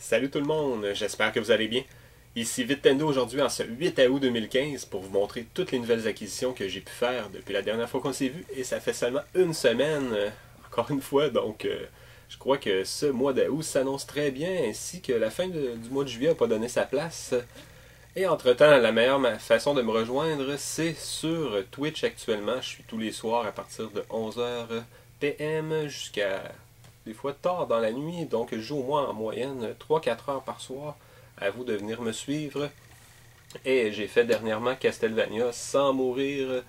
Salut tout le monde, j'espère que vous allez bien. Ici Vitendo aujourd'hui en ce 8 août 2015 pour vous montrer toutes les nouvelles acquisitions que j'ai pu faire depuis la dernière fois qu'on s'est vu et ça fait seulement une semaine, euh, encore une fois, donc euh, je crois que ce mois d'août s'annonce très bien ainsi que la fin du mois de juillet n'a pas donné sa place. Et entre-temps, la meilleure façon de me rejoindre, c'est sur Twitch actuellement. Je suis tous les soirs à partir de 11h PM jusqu'à des fois tard dans la nuit, donc je joue au moins en moyenne 3-4 heures par soir. À vous de venir me suivre. Et j'ai fait dernièrement Castlevania sans mourir,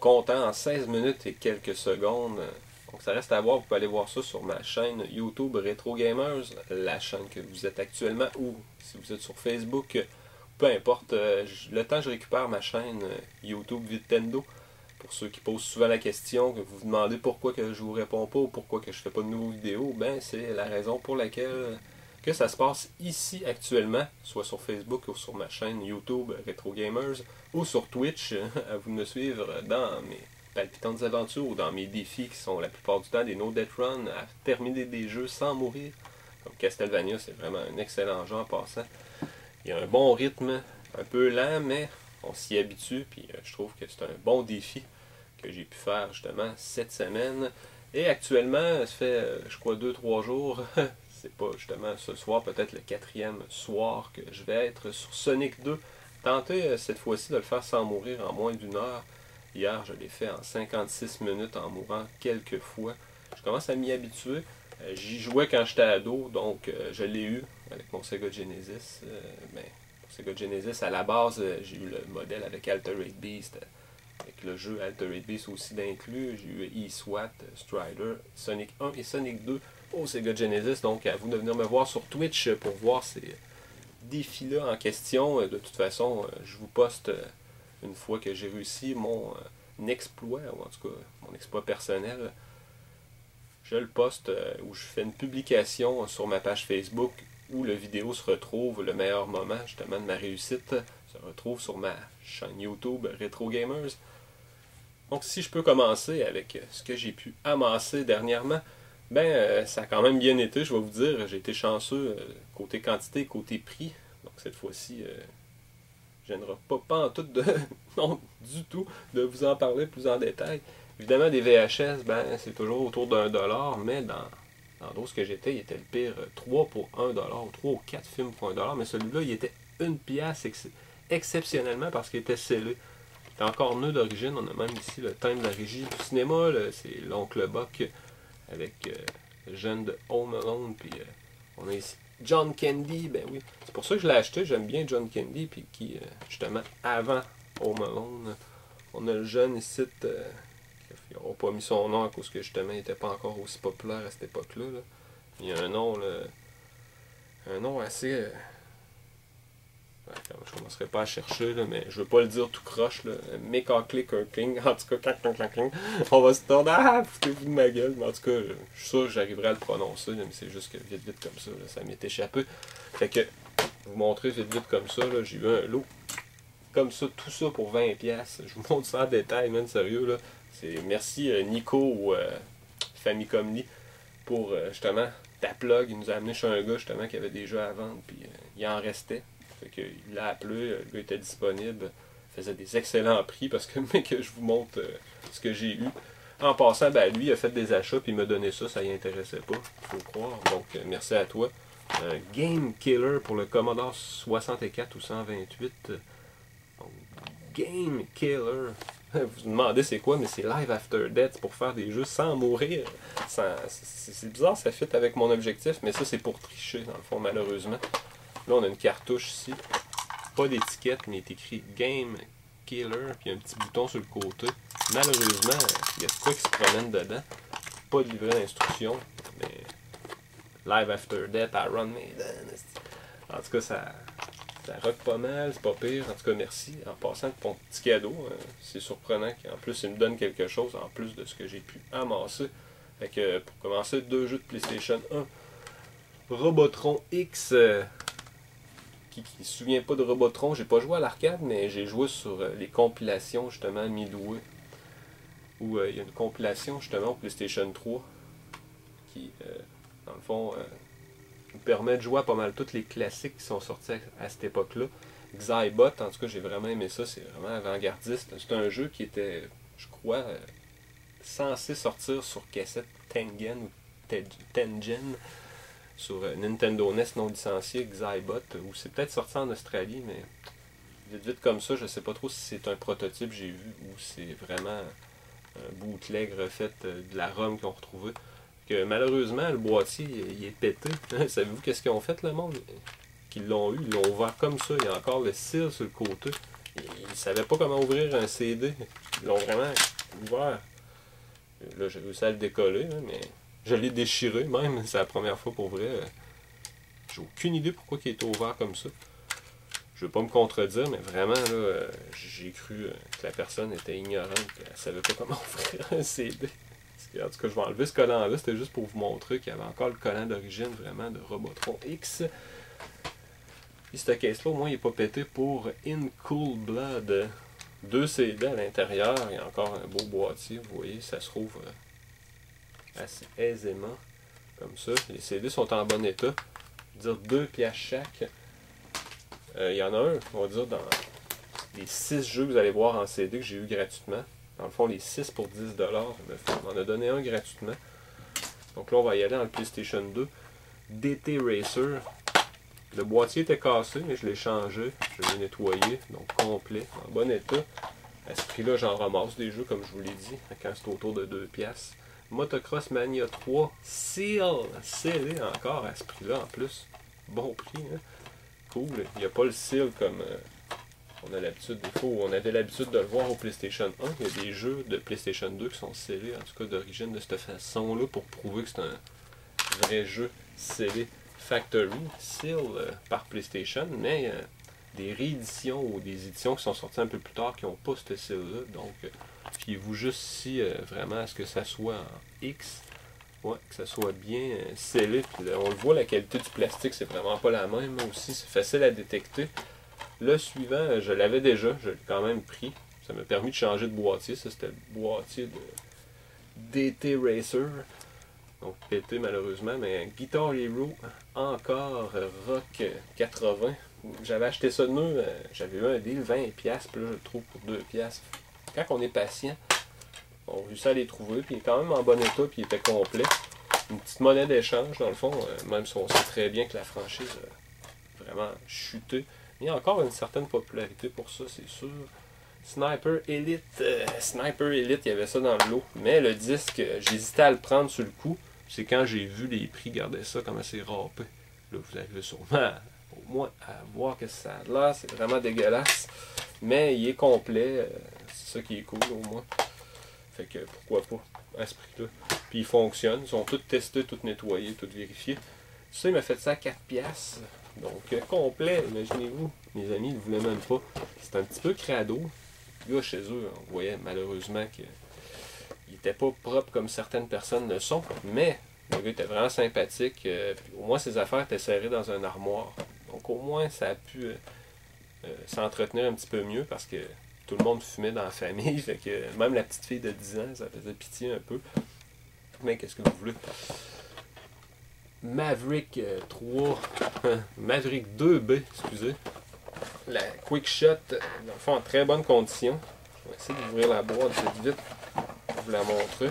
comptant en 16 minutes et quelques secondes. Donc ça reste à voir, vous pouvez aller voir ça sur ma chaîne YouTube Retro Gamers, la chaîne que vous êtes actuellement, ou si vous êtes sur Facebook, peu importe, euh, le temps je récupère ma chaîne euh, YouTube Nintendo. Pour ceux qui posent souvent la question, que vous vous demandez pourquoi que je vous réponds pas ou pourquoi que je fais pas de nouvelles vidéos, ben c'est la raison pour laquelle que ça se passe ici actuellement, soit sur Facebook ou sur ma chaîne YouTube Retro Gamers ou sur Twitch, à vous me suivre dans mes palpitantes aventures ou dans mes défis qui sont la plupart du temps des no death run à terminer des jeux sans mourir. Comme Castlevania, c'est vraiment un excellent jeu en passant. Il y a un bon rythme, un peu lent, mais on s'y habitue, puis euh, je trouve que c'est un bon défi que j'ai pu faire justement cette semaine. Et actuellement, ça fait, euh, je crois, 2-3 jours, c'est pas justement ce soir, peut-être le quatrième soir que je vais être sur Sonic 2. Tenter euh, cette fois-ci de le faire sans mourir en moins d'une heure. Hier, je l'ai fait en 56 minutes en mourant quelques fois. Je commence à m'y habituer. J'y jouais quand j'étais ado, donc je l'ai eu avec mon Sega Genesis. mais Sega Genesis, à la base, euh, j'ai eu le modèle avec Altered Beast, euh, avec le jeu Altered Beast aussi d'inclus. J'ai eu E-SWAT, euh, Strider, Sonic 1 et Sonic 2 au Sega Genesis. Donc, à vous de venir me voir sur Twitch pour voir ces défis-là en question. De toute façon, je vous poste une fois que j'ai réussi mon exploit, ou en tout cas mon exploit personnel. Je le poste ou je fais une publication sur ma page Facebook où la vidéo se retrouve, le meilleur moment justement de ma réussite, se retrouve sur ma chaîne YouTube Retro Gamers. Donc si je peux commencer avec ce que j'ai pu amasser dernièrement, ben euh, ça a quand même bien été, je vais vous dire, j'ai été chanceux euh, côté quantité, côté prix. Donc cette fois-ci, euh, je ne pas, pas en tout de non du tout de vous en parler plus en détail. Évidemment des VHS, ben c'est toujours autour d'un dollar, mais dans dans d'autres que j'étais, il était le pire 3 euh, pour 1 dollar ou 3 ou 4 films pour 1 dollar, mais celui-là, il était une pièce exceptionnellement parce qu'il était scellé. Il encore neuf d'origine, on a même ici le thème de la régie du cinéma, c'est l'oncle Buck avec euh, le jeune de Home Alone, puis euh, on a ici John Candy, ben oui, c'est pour ça que je l'ai acheté, j'aime bien John Candy, puis qui, justement, avant Home Alone, on a le jeune ici, ils n'auront pas mis son nom à cause que justement il n'était pas encore aussi populaire à cette époque-là. Il y a un nom, un nom assez. Je commencerai pas à chercher, mais je veux pas le dire tout croche. Là. Click King. En tout cas, on va se tourner. Ah, foutez-vous de ma gueule. Mais en tout cas, je suis sûr que j'arriverai à le prononcer, mais c'est juste que vite, vite comme ça, ça m'est échappé. Fait que, vous montrer vite, vite comme ça, j'ai eu un lot comme ça, tout ça pour 20$. Je vous montre ça en détail, même sérieux. Là. C'est merci euh, Nico ou euh, pour euh, justement ta plug. Il nous a amené chez un gars justement qui avait des jeux à vendre, puis il en restait. Fait que, il l'a appelé, le gars était disponible, faisait des excellents prix parce que mais que je vous montre ce que j'ai eu. En passant, ben, lui il a fait des achats puis il m'a donné ça, ça y intéressait pas, faut croire. Donc merci à toi. Game Killer pour le Commodore 64 ou 128. Game Killer. Vous vous demandez c'est quoi, mais c'est Live After Death pour faire des jeux sans mourir. C'est bizarre, ça fit avec mon objectif, mais ça c'est pour tricher dans le fond, malheureusement. Là, on a une cartouche ici. Pas d'étiquette, mais il est écrit Game Killer, puis un petit bouton sur le côté. Malheureusement, il y a quoi qui se promène dedans. Pas de livret d'instruction, mais Live After Death à Run Maiden. En tout cas, ça, ça rock pas mal, c'est pas pire. En tout cas, merci. En passant pour ton petit cadeau, euh, c'est surprenant qu'en plus il me donne quelque chose en plus de ce que j'ai pu amasser. Fait que pour commencer, deux jeux de PlayStation 1. Robotron X. Euh, qui, ne se souvient pas de Robotron, j'ai pas joué à l'arcade, mais j'ai joué sur euh, les compilations justement Midway. Où il y a une compilation justement PlayStation 3 qui, dans le fond, nous permet de jouer à pas mal tous les classiques qui sont sortis à, cette époque-là. Xybot, en tout cas, j'ai vraiment aimé ça, c'est vraiment avant-gardiste. C'est un jeu qui était, je crois, euh, censé sortir sur cassette Tengen ou Tengen sur euh, Nintendo NES non licencié, Xybot, ou c'est peut-être sorti en Australie, mais vite vite comme ça, je sais pas trop si c'est un prototype j'ai vu ou c'est vraiment un bootleg refait euh, de la ROM qu'ils ont retrouvé. Que malheureusement, le boîtier il est pété. Savez-vous qu'est-ce qu'ils ont fait le monde? Qu'ils l'ont eu, ils l'ont ouvert comme ça. Il y a encore le cire sur le côté. Ils ne savaient pas comment ouvrir un CD. Ils l'ont vraiment ouvert. Là, j'ai réussi à le décoller, mais je l'ai déchiré même. C'est la première fois pour vrai. J'ai aucune idée pourquoi il était ouvert comme ça je veux pas me contredire, mais vraiment, là, j'ai cru euh, que la personne était ignorante, qu'elle savait pas comment ouvrir un CD. En tout cas, je vais enlever ce collant-là, c'était juste pour vous montrer qu'il y avait encore le collant d'origine, vraiment, de Robotron X. Et ce caisse-là, au moins, il n'est pas pété pour In Cool Blood. Deux CD à l'intérieur, il y a encore un beau boîtier, vous voyez, ça se trouve euh, assez aisément, comme ça. Les CD sont en bon état. Je veux dire, deux pièces chaque. Euh, il y en a un, on va dire, dans les 6 jeux que vous allez voir en CD que j'ai eu gratuitement. Dans le fond, les 6 pour 10$, on en a donné un gratuitement. Donc là, on va y aller dans le PlayStation 2. DT Racer. Le boîtier était cassé, mais je l'ai changé. Je l'ai nettoyé, donc complet, en bon état. À ce prix-là, j'en ramasse des jeux, comme je vous l'ai dit, quand c'est autour de 2 pièces. Motocross Mania 3, Seal, scellé encore à ce prix-là en plus. Bon prix, hein? cool. Il n'y a pas le seal comme euh, on a l'habitude des fois on avait l'habitude de le voir au PlayStation 1. Il y a des jeux de PlayStation 2 qui sont scellés, en tout cas d'origine de cette façon-là, pour prouver que c'est un vrai jeu scellé Factory, seal euh, par PlayStation, mais euh, des rééditions ou des éditions qui sont sorties un peu plus tard qui n'ont pas ce seal-là. Donc, fiez-vous juste si vraiment à ce que ça soit en X Ouais, que ça soit bien euh, scellé. on le voit, la qualité du plastique, c'est vraiment pas la même aussi. C'est facile à détecter. Le suivant, euh, je l'avais déjà, je l'ai quand même pris. Ça m'a permis de changer de boîtier. Ça, c'était le boîtier de DT Racer. Donc pété malheureusement, mais Guitar Hero, encore Rock 80. J'avais acheté ça de nous, euh, j'avais eu un deal 20$, puis là je le trouve pour 2$. Quand on est patient, on a réussi à les trouver, puis il est quand même en bon état, puis il était complet. Une petite monnaie d'échange, dans le fond, euh, même si on sait très bien que la franchise a vraiment chuté. Il y a encore une certaine popularité pour ça, c'est sûr. Sniper Elite. Euh, Sniper Elite, il y avait ça dans le lot. Mais le disque, euh, j'hésitais à le prendre sur le coup. C'est quand j'ai vu les prix, regardez ça, comme c'est râpé. Là, vous avez sûrement au moins à voir que ça a l'air. C'est vraiment dégueulasse. Mais il est complet. C'est ça qui est cool, au moins. Fait que pourquoi pas à ce prix-là. Puis il fonctionne. Ils sont tous testés, tous nettoyés, tous vérifiés. Ça, il m'a fait ça à 4 piastres. Donc euh, complet, imaginez-vous. Mes amis, ils ne voulaient même pas. C'est un petit peu crado. Là, chez eux, on voyait malheureusement qu'il n'était pas propre comme certaines personnes le sont. Mais le gars était vraiment sympathique. Euh, au moins, ses affaires étaient serrées dans un armoire. Donc au moins, ça a pu euh, s'entretenir un petit peu mieux parce que tout le monde fumait dans la famille. Fait que même la petite fille de 10 ans, ça faisait pitié un peu. Mais qu'est-ce que vous voulez? Maverick 3, euh, Maverick 2B, excusez. La Quick Shot, dans le fond, en très bonne condition. Je vais essayer d'ouvrir la boîte vite vite pour vous la montrer.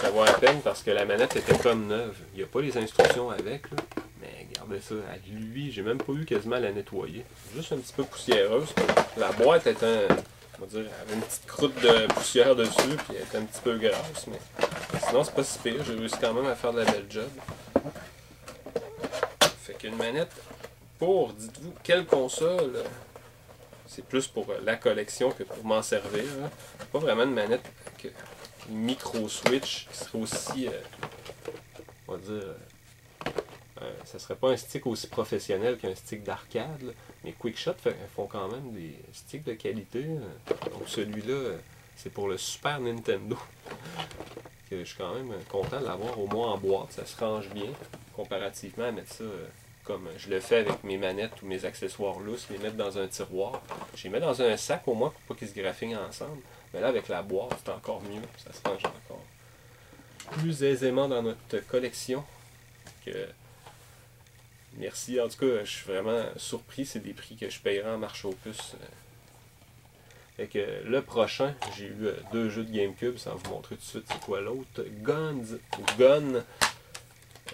Ça vaut à peine parce que la manette était comme neuve. Il n'y a pas les instructions avec. Regardez ça, à lui, j'ai même pas eu quasiment à la nettoyer. Juste un petit peu poussiéreuse. La boîte était un, on va dire, avait une petite croûte de poussière dessus, puis elle était un petit peu grasse, mais sinon c'est pas si pire, j'ai réussi quand même à faire de la belle job. Fait qu'une manette pour, dites-vous, quelle console? C'est plus pour la collection que pour m'en servir. Hein. Pas vraiment une manette une micro switch qui serait aussi, euh, on va dire, euh, ça serait pas un stick aussi professionnel qu'un stick d'arcade, mais QuickShot font quand même des sticks de qualité. Donc celui-là, euh, c'est pour le Super Nintendo. je suis quand même content de l'avoir au moins en boîte. Ça se range bien comparativement à mettre ça euh, comme je le fais avec mes manettes ou mes accessoires lousses, les mettre dans un tiroir. Je les mets dans un sac au moins pour pas qu'ils se graffinent ensemble. Mais là, avec la boîte, c'est encore mieux. Ça se range encore plus aisément dans notre collection que merci. En tout cas, je suis vraiment surpris. C'est des prix que je paierai en marche aux puces. Fait que le prochain, j'ai eu deux jeux de GameCube, sans vous montrer tout de suite c'est quoi l'autre. Guns Gun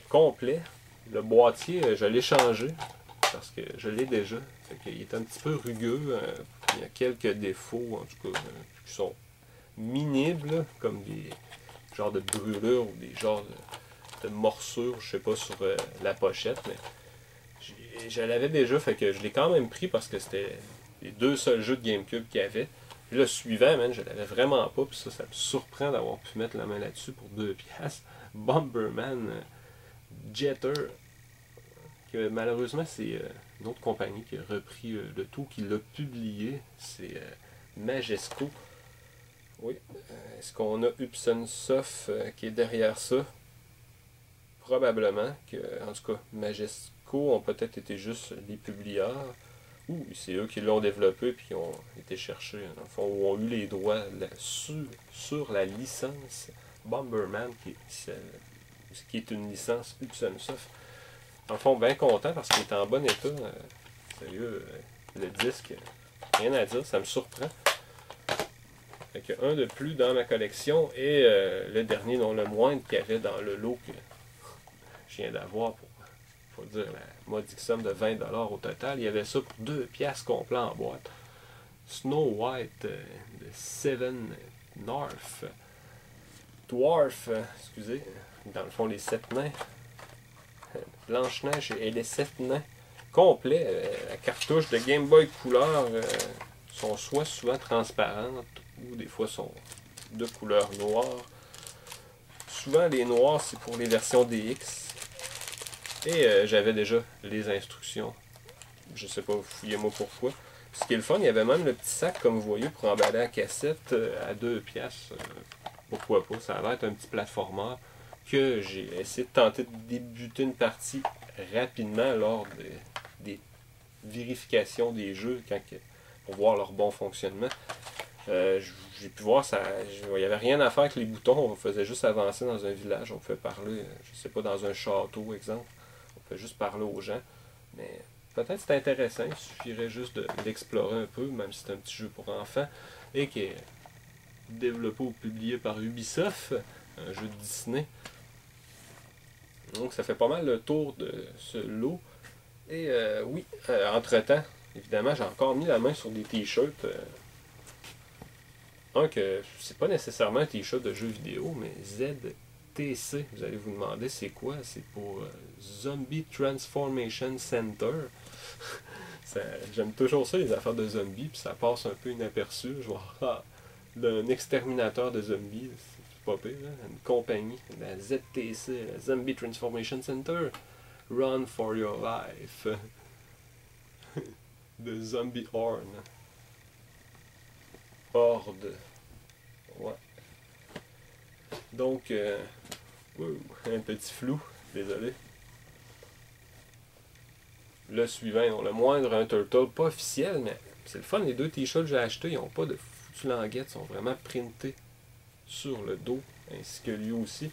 complet. Le boîtier, je l'ai changé parce que je l'ai déjà. Fait qu'il est un petit peu rugueux. il y a quelques défauts, en tout cas, qui sont minibles, comme des genres de brûlures ou des genres de, morsures, je sais pas, sur euh, la pochette, mais je l'avais déjà, fait que je l'ai quand même pris parce que c'était les deux seuls jeux de GameCube qu'il y avait. le suivant, man, je l'avais vraiment pas, puis ça, ça me surprend d'avoir pu mettre la main là-dessus pour deux piastres. Bomberman euh, Jetter, que malheureusement c'est euh, une autre compagnie qui a repris le tout, qui l'a publié, c'est Majesco. Oui. Euh, est-ce qu'on a Upson Soft euh, qui est derrière ça? Probablement que, en tout cas, Majesco ont peut-être été juste les publieurs. Ou c'est eux qui l'ont développé puis ont été cherchés, dans le fond, ou ont eu les droits sur, la licence Bomberman, qui, qui est une licence Upson Soft. En fond, bien content parce qu'il est en bon état. Euh, sérieux, le disque, rien à dire, ça me surprend. Fait un de plus dans ma collection et euh, le dernier, non le moindre, qu'il y avait dans le lot que je viens d'avoir pour, faut dire, la modique somme de 20$ au total. Il y avait ça pour deux pièces complets en boîte. Snow White euh, de Seven North. Dwarf, euh, excusez, dans le fond les sept nains. Blanche-Neige et les sept nains. Complet, la cartouche de Game Boy couleur sont soit souvent transparentes ou des fois sont de couleur noire. Souvent les noirs c'est pour les versions DX. Et euh, j'avais déjà les instructions. Je sais pas, fouillez-moi pourquoi. Ce qui est le fun, il y avait même le petit sac, comme vous voyez, pour emballer la cassette euh, à deux pièces. Euh, pourquoi pas, ça va être un petit plateformeur que j'ai essayé de tenter de débuter une partie rapidement lors des vérifications des jeux pour voir leur bon fonctionnement. J'ai pu voir, ça, il n'y avait rien à faire avec les boutons, on faisait juste avancer dans un village, on pouvait parler, je sais pas, dans un château, exemple, juste parler aux gens. Mais peut-être c'est intéressant, il suffirait juste de l'explorer un peu, même si c'est un petit jeu pour enfants, et qui est développé ou publié par Ubisoft, un jeu de Disney. Donc ça fait pas mal le tour de ce lot. Et euh, oui, euh, entre-temps, évidemment, j'ai encore mis la main sur des t-shirts un que c'est pas nécessairement un t-shirt de jeu vidéo, mais ZTC, vous allez vous demander c'est quoi? C'est pour euh, Zombie Transformation Center. J'aime toujours ça, les affaires de zombies, puis ça passe un peu inaperçu. Je vois ah, un exterminateur de zombies, c'est pas hein? une compagnie, la ZTC, la Zombie Transformation Center. Run for your life. de Zombie Horn. Horde. Ouais. Donc, euh, un petit flou, désolé. Le suivant, le moindre, un turtle, pas officiel, mais c'est le fun. Les deux t-shirts que j'ai achetés, ils n'ont pas de foutu languettes, ils sont vraiment printés sur le dos, ainsi que lui aussi.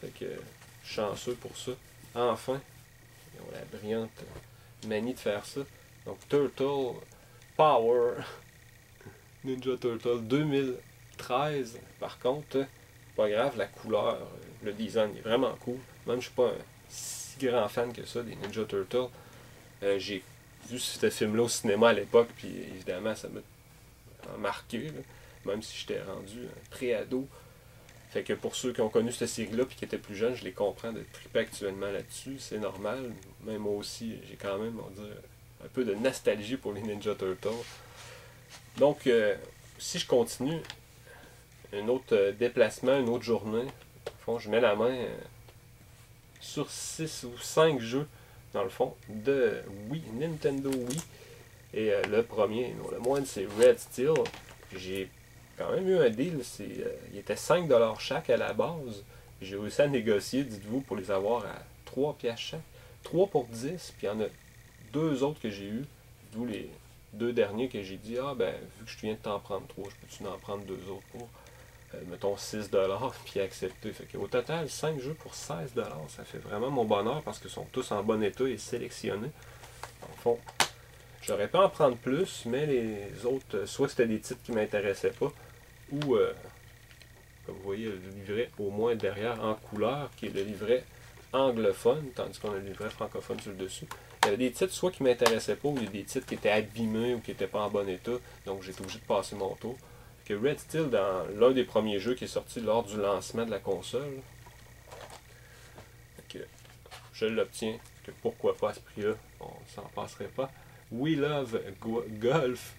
Fait que, chanceux pour ça. Enfin, ils ont la brillante manie de faire ça. Donc, Turtle Power Ninja Turtle 2013. Par contre, pas grave, la couleur, le design est vraiment cool. Même je suis pas un si grand fan que ça des Ninja Turtles. Euh, j'ai vu ce film-là au cinéma à l'époque, puis évidemment, ça m'a marqué, même si j'étais rendu un pré-ado. Fait que pour ceux qui ont connu cette série-là puis qui étaient plus jeunes, je les comprends de triper actuellement là-dessus. C'est normal. Même moi aussi, j'ai quand même, on un peu de nostalgie pour les Ninja Turtles. Donc, euh, si je continue, un autre euh, déplacement, une autre journée, fond, je mets la main euh, sur 6 ou 5 jeux, dans le fond, de Wii, Nintendo Wii. Et le premier, le moindre, c'est Red Steel. J'ai quand même eu un deal, il était 5$ chaque à la base. J'ai réussi à négocier, dites-vous, pour les avoir à 3 pièces chaque. 3 pour 10, puis il y en a deux autres que j'ai eu, d'où les deux derniers que j'ai dit, ah ben, vu que je viens de t'en prendre trois, je peux-tu en prendre deux autres pour euh, mettons 6$, puis accepter. Fait au total, 5 jeux pour 16$. Ça fait vraiment mon bonheur parce qu'ils sont tous en bon état et sélectionnés. En fond, j'aurais pas en prendre plus, mais les autres, euh, soit c'était des titres qui m'intéressaient pas, ou, euh, comme vous voyez, le livret au moins derrière en couleur, qui est le livret anglophone, tandis qu'on a le livret francophone sur le dessus. Il y avait des titres soit qui m'intéressaient pas, ou il y a des titres qui étaient abîmés ou qui n'étaient pas en bon état, donc j'étais obligé de passer mon tour Red Steel, dans l'un des premiers jeux qui est sorti lors du lancement de la console, je l'obtiens, que pourquoi pas à ce prix-là, on s'en passerait pas. We Love Golf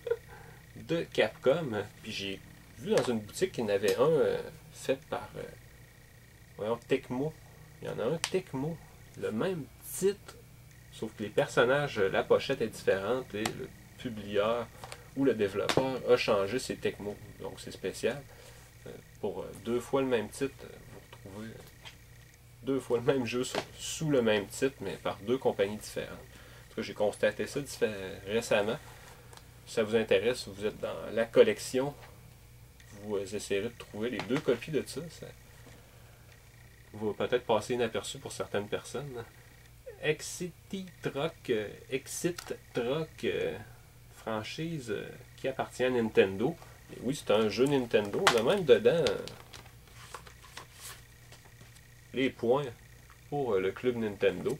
de Capcom, puis j'ai vu dans une boutique qu'il y en avait un euh, fait par euh, voyons, Tecmo. Il y en a un Tecmo, le même titre, sauf que les personnages, la pochette est différente et le publieur où le développeur a changé ses technos. Donc c'est spécial. Euh, pour euh, deux fois le même titre, euh, vous retrouvez deux fois le même jeu sous le même titre, mais par deux compagnies différentes. j'ai constaté ça récemment. Si ça vous intéresse, vous êtes dans la collection, vous essayerez de trouver les deux copies de ça. ça va peut-être passer inaperçu pour certaines personnes. Exit Truck, Exit Truck, franchise euh, qui appartient à Nintendo. Et oui, c'est un jeu Nintendo. On a même dedans euh, les points pour euh, le club Nintendo.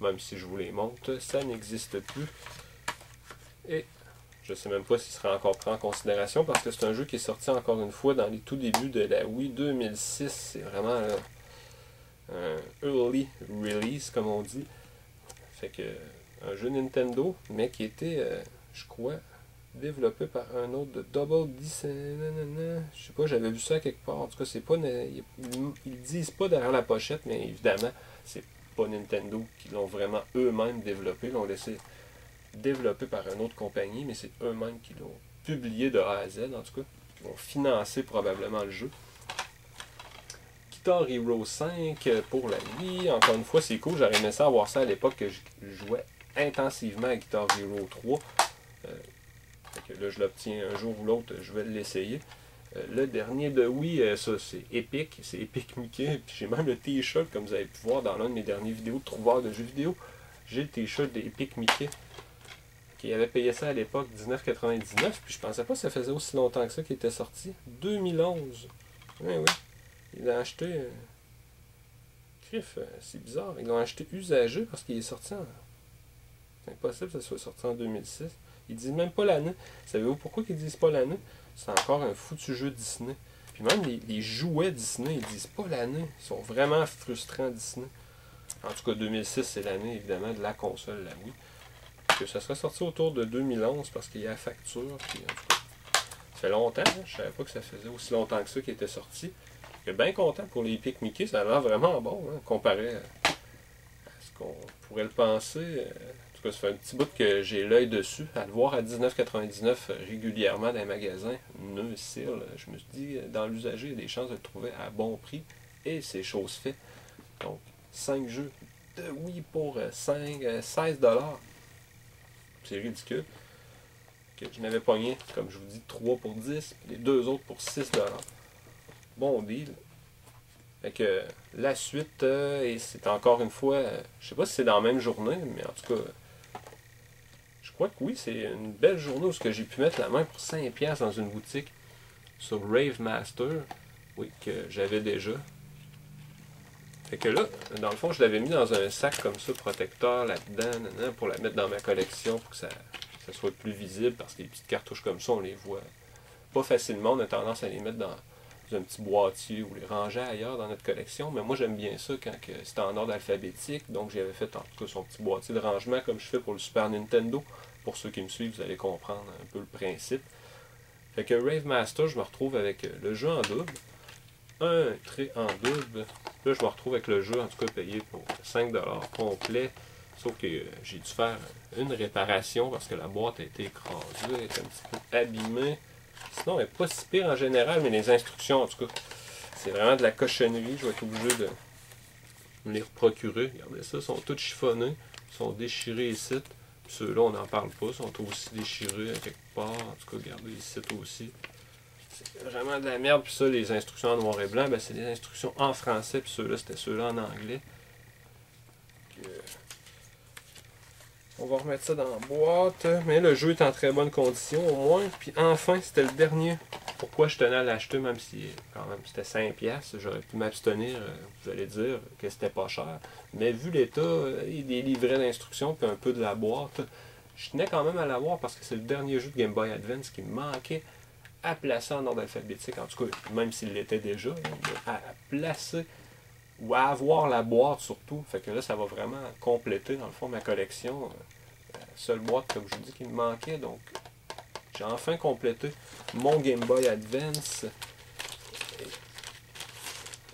Même si je vous les montre, ça n'existe plus. Et je ne sais même pas s'il sera encore pris en considération parce que c'est un jeu qui est sorti encore une fois dans les tout débuts de la Wii 2006. C'est vraiment un early release, comme on dit. Fait que un jeu Nintendo, mais qui était je crois, développé par un autre de Double D. Je sais pas, j'avais vu ça quelque part. En tout cas, c'est pas. Ils, disent pas derrière la pochette, mais évidemment, c'est pas Nintendo qui l'ont vraiment eux-mêmes développé. Ils l'ont laissé développer par une autre compagnie, mais c'est eux-mêmes qui l'ont publié de A à Z, en tout cas. Ils vont financer probablement le jeu. Guitar Hero 5 pour la Wii. Encore une fois, c'est cool. J'aurais aimé ça avoir ça à l'époque que je jouais intensivement à Guitar Hero 3. Euh, là, je l'obtiens un jour ou l'autre, je vais l'essayer. Euh, le dernier de oui, euh, ça c'est Epic, c'est Epic Mickey. j'ai même le t-shirt, comme vous avez pu voir dans l'un de mes dernières vidéos de trouveurs de jeux vidéo. J'ai le t-shirt d'Epic Mickey. Qui avait payé ça à l'époque 19,99. Puis je pensais pas que ça faisait aussi longtemps que ça qu'il était sorti. 2011. Oui, oui. Il l'a acheté. c'est bizarre. Ils l'ont acheté usagé parce qu'il est sorti en. C'est impossible que ça soit sorti en 2006. Ils disent même pas l'année. Savez-vous pourquoi ils disent pas l'année? C'est encore un foutu jeu Disney. Puis même les, jouets Disney, ils disent pas l'année. Ils sont vraiment frustrants Disney. En tout cas, 2006, c'est l'année évidemment de la console, la Wii. Que ça serait sorti autour de 2011 parce qu'il y a la facture. Puis, en tout cas, ça fait longtemps. Hein. Je savais pas que ça faisait aussi longtemps que ça qui était sorti. Je suis bien content pour les Epic Mickey. Ça a l'air vraiment bon hein, comparé à ce qu'on pourrait le penser. Euh, ça fait un petit bout que j'ai l'œil dessus. À le voir à 19,99 régulièrement dans les magasins, ne je me suis dit, dans l'usager, il y a des chances de le trouver à bon prix. Et c'est chose faite. Donc, 5 jeux de oui pour 5, euh, 16 euh, C'est ridicule. Que je n'avais pogné, comme je vous dis, 3 pour 10, les deux autres pour 6 Bon deal. Fait que la suite, euh, et c'est encore une fois, je sais pas si c'est dans la même journée, mais en tout cas, que oui, c'est une belle journée où j'ai pu mettre la main pour 5$ dans une boutique sur Rave Master, oui, que j'avais déjà. Fait que là, dans le fond, je l'avais mis dans un sac comme ça, protecteur là-dedans, pour la mettre dans ma collection pour que ça, soit plus visible, parce que les petites cartouches comme ça, on les voit pas facilement. On a tendance à les mettre dans un petit boîtier ou les ranger ailleurs dans notre collection. Mais moi, j'aime bien ça quand c'est en ordre alphabétique. Donc, j'avais fait en tout cas son petit boîtier de rangement comme je fais pour le Super Nintendo. Pour ceux qui me suivent, vous allez comprendre un peu le principe. Fait que Rave Master, je me retrouve avec le jeu en double. Un trait en double. Là, je me retrouve avec le jeu, en tout cas payé pour 5$ complet. Sauf que j'ai dû faire une réparation parce que la boîte a été écrasée, elle est un petit peu abîmée. Sinon, elle n'est pas si pire en général, mais les instructions, en tout cas, c'est vraiment de la cochonnerie. Je vais être obligé de me les procurer. Regardez ça, ils sont tous chiffonnés, ils sont déchirés ici. Ceux-là, on n'en parle pas, sont aussi déchirés quelque part. En tout cas, regardez ici aussi. c'est vraiment de la merde. Puis ça, les instructions en noir et blanc, ben, c'est des instructions en français. Puis ceux-là, c'était ceux-là en anglais. on va remettre ça dans la boîte. Mais le jeu est en très bonne condition au moins. Puis enfin, c'était le dernier. Pourquoi je tenais à l'acheter, même si quand même c'était 5$, j'aurais pu m'abstenir, euh, vous allez dire que c'était pas cher. Mais vu l'état, euh, des livrets d'instructions, puis un peu de la boîte, je tenais quand même à l'avoir parce que c'est le dernier jeu de Game Boy Advance qui me manquait à placer en ordre alphabétique, en tout cas, même s'il l'était déjà, à placer ou à avoir la boîte surtout. Fait que là, ça va vraiment compléter, dans le fond, ma collection. La seule boîte, comme je vous dis, qui me manquait. Donc, j'ai enfin complété mon Game Boy Advance.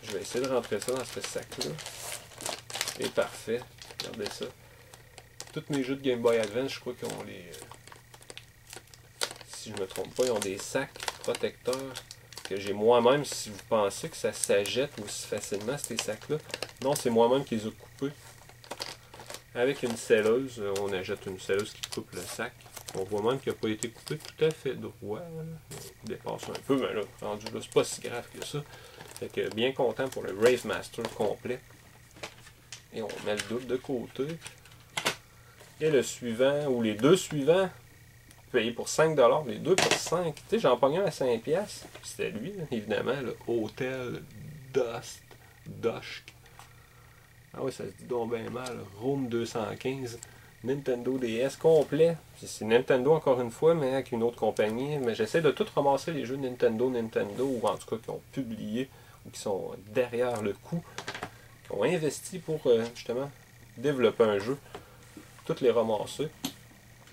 Je vais essayer de rentrer ça dans ce sac-là. C'est parfait. Regardez ça. Tous mes jeux de Game Boy Advance, je crois qu'ils ont les... Euh, si je ne me trompe pas, ils ont des sacs protecteurs que j'ai moi-même, si vous pensez que ça s'ajette aussi facilement, ces sacs-là. Non, c'est moi-même qui les ai coupés. Avec une selleuse, euh, on achète une selleuse qui coupe le sac. On voit même qu'il n'a pas été coupé tout à fait droit. Il dépasse un peu, mais là, rendu là, c'est pas si grave que ça. Fait que bien content pour le Rave Master complet. Et on met le double de côté. Et le suivant, ou les deux suivants, payé pour 5$, les deux pour 5$. Tu sais, j'en pognais un à 5$. C'était lui, évidemment, le Hotel Dust, Dusk. Ah oui, ça se dit donc bien mal. Room 215. Nintendo DS complet. C'est Nintendo encore une fois, mais avec une autre compagnie. Mais j'essaie de tout ramasser les jeux Nintendo, Nintendo, ou en tout cas qui ont publié, ou qui sont derrière le coup, qui ont investi pour euh, justement développer un jeu. Toutes les ramasser.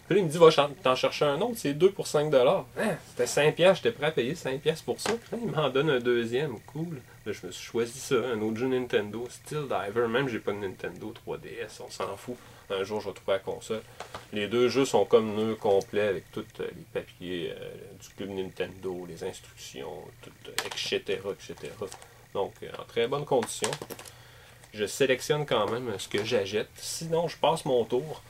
Puis là, il me dit, va t'en chercher un autre, c'est 2 pour 5 Hein, C'était 5 j'étais prêt à payer 5 pour ça. il m'en donne un deuxième, cool. Je me suis choisi ça, un autre jeu Nintendo, Steel Diver. Même j'ai pas de Nintendo 3DS, on s'en fout. Un jour, je vais trouver la console. Les deux jeux sont comme nœud complet avec tous euh, les papiers euh, du club Nintendo, les instructions, tout, etc., euh, etc. Donc, en très bonne condition. Je sélectionne quand même ce que j'achète. Sinon, je passe mon tour.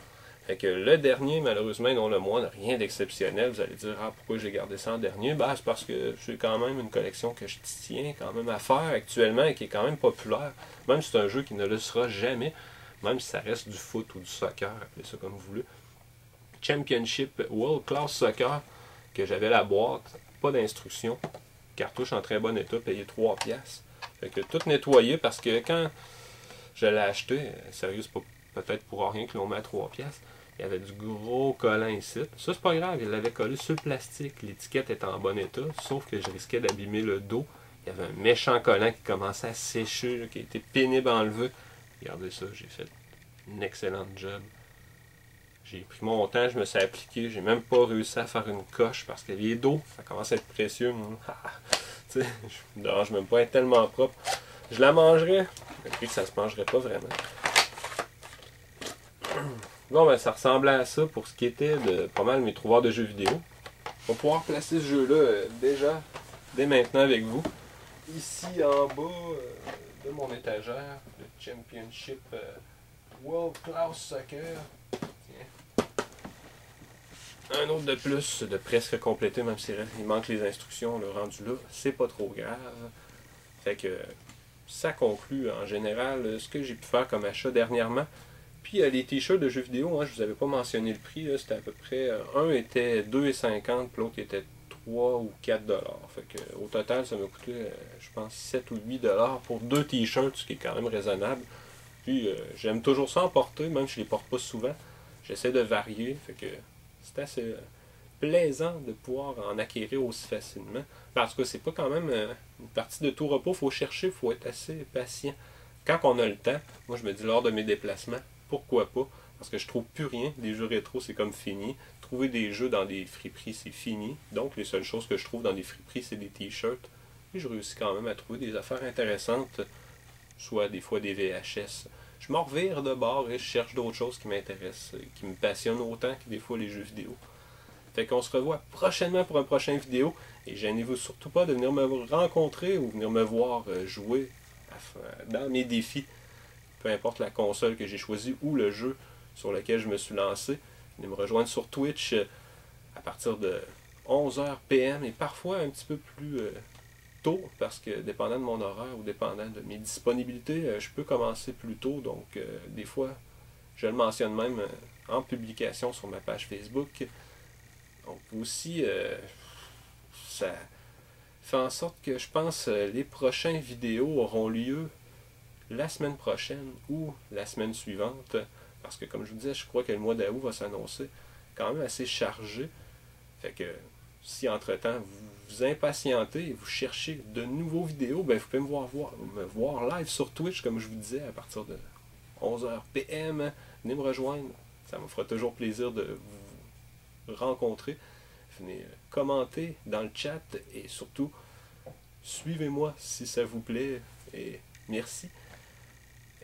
Fait que le dernier, malheureusement, non le moins, n'a rien d'exceptionnel. Vous allez dire, ah, pourquoi j'ai gardé ça en dernier? Ben, c'est parce que c'est quand même une collection que je tiens quand même à faire actuellement et qui est quand même populaire. Même si c'est un jeu qui ne le sera jamais, même si ça reste du foot ou du soccer, appelez ça comme vous voulez. Championship World Class Soccer, que j'avais la boîte, pas d'instruction, cartouche en très bon état, payé 3 pièces. Fait que tout nettoyé parce que quand je l'ai acheté, sérieux, c'est peut-être pour rien que l'on met à 3 pièces. Il y avait du gros collant ici. Ça, c'est pas grave, il l'avait collé sur le plastique. L'étiquette est en bon état, sauf que je risquais d'abîmer le dos. Il y avait un méchant collant qui commençait à sécher, qui était pénible à enlever. Regardez ça, j'ai fait une excellente job. J'ai pris mon temps, je me suis appliqué, j'ai même pas réussi à faire une coche parce que les dos, ça commence à être précieux. je me dérange même pas être tellement propre. Je la mangerais, mais que ça se mangerait pas vraiment. Bon, ben, ça ressemblait à ça pour ce qui était de pas mal mes trouveurs de jeux vidéo. On va pouvoir placer ce jeu-là euh, déjà, dès maintenant avec vous. Ici en bas euh, de mon étagère, le Championship euh, World Class Soccer. Un autre de plus, de presque complété, même s'il manque les instructions, le rendu là, c'est pas trop grave. Fait que ça conclut en général ce que j'ai pu faire comme achat dernièrement. Puis les t-shirts de jeux vidéo, hein, je vous avais pas mentionné le prix, c'était à peu près. Euh, un était 2,50, l'autre était 3 ou 4 dollars. Fait que, au total, ça m'a coûté, euh, je pense, 7 ou 8 dollars pour deux t-shirts, ce qui est quand même raisonnable. Puis euh, j'aime toujours ça en porter, même si je les porte pas souvent. J'essaie de varier, fait que c'est assez plaisant de pouvoir en acquérir aussi facilement. Parce que c'est pas quand même une partie de tout repos, faut chercher, faut être assez patient. Quand on a le temps, moi je me dis lors de mes déplacements, pourquoi pas Parce que je trouve plus rien. Des jeux rétro, c'est comme fini. Trouver des jeux dans des friperies, c'est fini. Donc, les seules choses que je trouve dans des friperies, c'est des t-shirts. Et je réussis quand même à trouver des affaires intéressantes, soit des fois des VHS. Je m'en revire de bord et je cherche d'autres choses qui m'intéressent, qui me passionnent autant que des fois les jeux vidéo. Fait qu'on se revoit prochainement pour un prochain vidéo. Et gênez-vous surtout pas de venir me rencontrer ou venir me voir euh, jouer dans mes défis peu importe la console que j'ai choisie ou le jeu sur lequel je me suis lancé. Venez me rejoindre sur Twitch euh, à partir de 11h PM et parfois un petit peu plus euh, tôt parce que dépendant de mon horaire ou dépendant de mes disponibilités, euh, je peux commencer plus tôt. Donc des fois, je le mentionne même en publication sur ma page Facebook. Donc aussi, ça fait en sorte que je pense les prochaines vidéos auront lieu la semaine prochaine ou la semaine suivante. Parce que comme je vous disais, je crois que le mois d'août va s'annoncer quand même assez chargé. Fait que si entre-temps vous vous impatientez et vous cherchez de nouveaux vidéos, ben vous pouvez me voir, voir, me voir live sur Twitch, comme je vous disais, à partir de 11h PM. Venez me rejoindre. Ça me fera toujours plaisir de vous rencontrer. Venez euh, commenter dans le chat et surtout, suivez-moi si ça vous plaît. Et merci.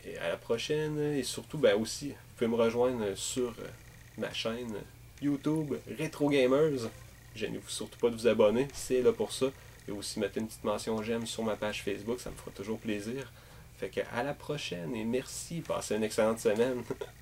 Et à la prochaine. Et surtout, ben aussi, vous pouvez me rejoindre sur euh, ma chaîne YouTube Retro Gamers. Gênez-vous surtout pas de vous abonner, c'est là pour ça. Et aussi mettre une petite mention j'aime sur ma page Facebook, ça me fera toujours plaisir. Fait que à la prochaine et merci, passez une excellente semaine.